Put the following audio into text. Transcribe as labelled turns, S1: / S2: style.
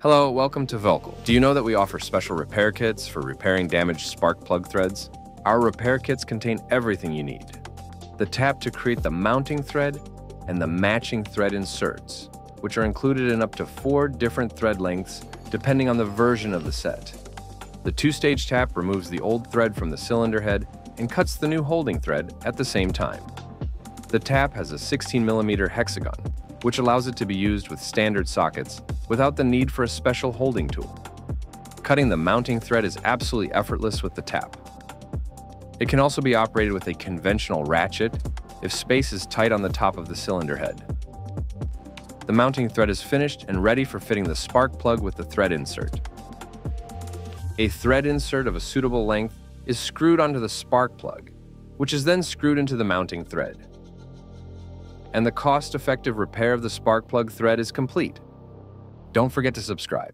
S1: Hello, welcome to Völkel. Do you know that we offer special repair kits for repairing damaged spark plug threads? Our repair kits contain everything you need. The tap to create the mounting thread and the matching thread inserts, which are included in up to four different thread lengths depending on the version of the set. The two-stage tap removes the old thread from the cylinder head and cuts the new holding thread at the same time. The tap has a 16mm hexagon, which allows it to be used with standard sockets without the need for a special holding tool. Cutting the mounting thread is absolutely effortless with the tap. It can also be operated with a conventional ratchet if space is tight on the top of the cylinder head. The mounting thread is finished and ready for fitting the spark plug with the thread insert. A thread insert of a suitable length is screwed onto the spark plug, which is then screwed into the mounting thread and the cost-effective repair of the spark plug thread is complete. Don't forget to subscribe.